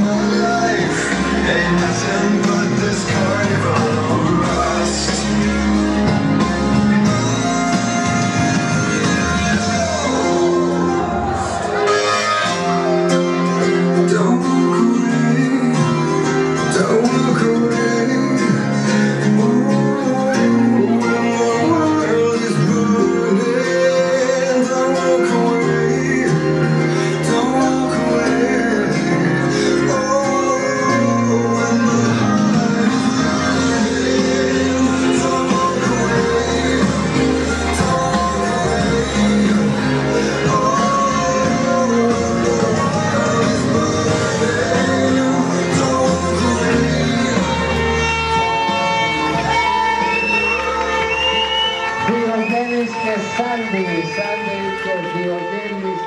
my life. Luis que salve, salve por Diogenes,